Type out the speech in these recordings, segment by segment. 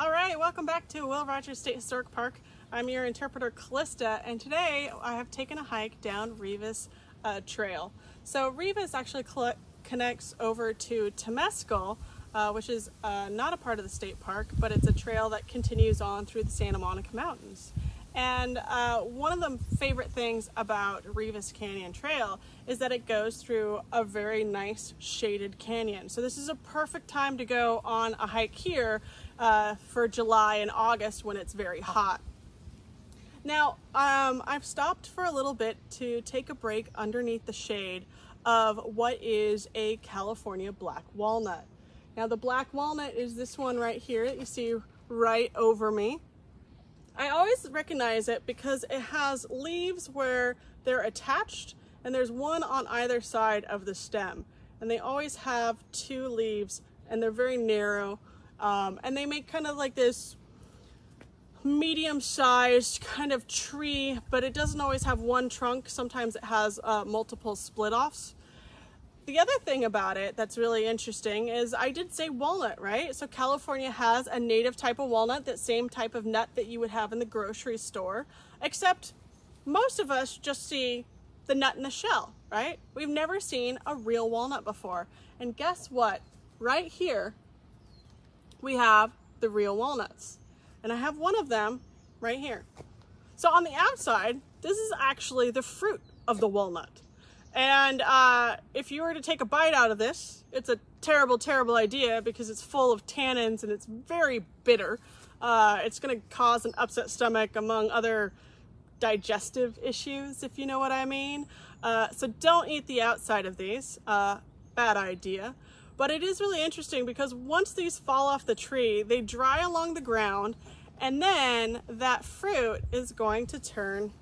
All right, welcome back to Will Rogers State Historic Park. I'm your interpreter Callista, and today I have taken a hike down Rivas uh, Trail. So Rivas actually connects over to Temescal, uh, which is uh, not a part of the state park, but it's a trail that continues on through the Santa Monica Mountains. And uh, one of the favorite things about Rivas Canyon Trail is that it goes through a very nice shaded canyon. So this is a perfect time to go on a hike here uh, for July and August when it's very hot. Now, um, I've stopped for a little bit to take a break underneath the shade of what is a California black walnut. Now the black walnut is this one right here that you see right over me. I always recognize it because it has leaves where they're attached and there's one on either side of the stem. And they always have two leaves and they're very narrow. Um, and they make kind of like this medium sized kind of tree, but it doesn't always have one trunk. Sometimes it has uh, multiple split offs. The other thing about it that's really interesting is I did say walnut, right? So California has a native type of walnut, that same type of nut that you would have in the grocery store, except most of us just see the nut in the shell, right? We've never seen a real walnut before. And guess what? Right here, we have the real walnuts. And I have one of them right here. So on the outside, this is actually the fruit of the walnut. And uh, if you were to take a bite out of this, it's a terrible, terrible idea because it's full of tannins and it's very bitter. Uh, it's going to cause an upset stomach among other digestive issues, if you know what I mean. Uh, so don't eat the outside of these. Uh, bad idea. But it is really interesting because once these fall off the tree, they dry along the ground and then that fruit is going to turn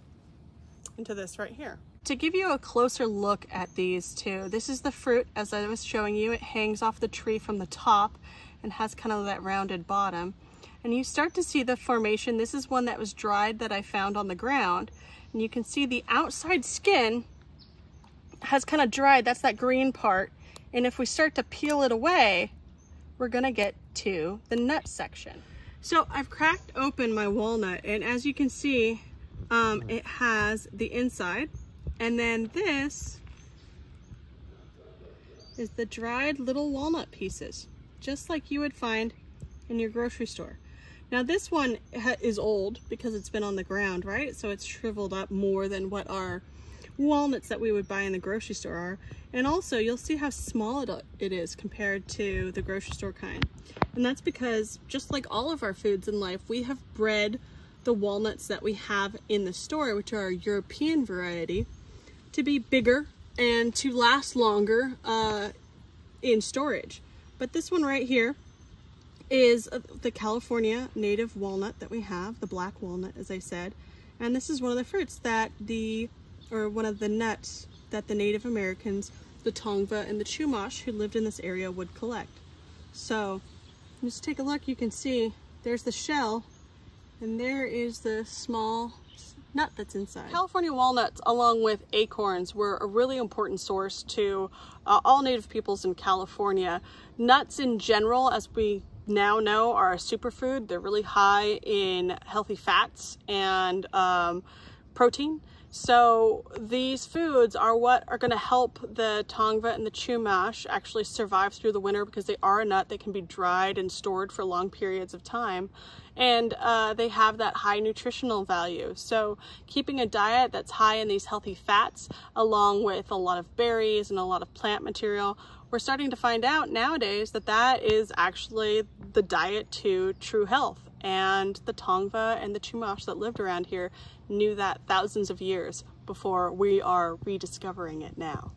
into this right here. To give you a closer look at these two, this is the fruit as I was showing you. It hangs off the tree from the top and has kind of that rounded bottom. And you start to see the formation. This is one that was dried that I found on the ground. And you can see the outside skin has kind of dried. That's that green part. And if we start to peel it away, we're gonna get to the nut section. So I've cracked open my walnut and as you can see, um, it has the inside and then this is the dried little walnut pieces, just like you would find in your grocery store. Now this one is old because it's been on the ground, right? So it's shriveled up more than what our walnuts that we would buy in the grocery store are. And also you'll see how small it is compared to the grocery store kind. And that's because just like all of our foods in life, we have bred the walnuts that we have in the store, which are European variety, to be bigger and to last longer uh, in storage. But this one right here is uh, the California native walnut that we have, the black walnut, as I said. And this is one of the fruits that the, or one of the nuts that the Native Americans, the Tongva and the Chumash who lived in this area would collect. So just take a look, you can see there's the shell and there is the small nut that's inside. California walnuts, along with acorns, were a really important source to uh, all native peoples in California. Nuts in general, as we now know, are a superfood. They're really high in healthy fats and um, protein. So these foods are what are going to help the Tongva and the Chumash actually survive through the winter because they are a nut. They can be dried and stored for long periods of time. And uh, they have that high nutritional value. So keeping a diet that's high in these healthy fats along with a lot of berries and a lot of plant material, we're starting to find out nowadays that that is actually the diet to true health and the Tongva and the Chumash that lived around here knew that thousands of years before we are rediscovering it now.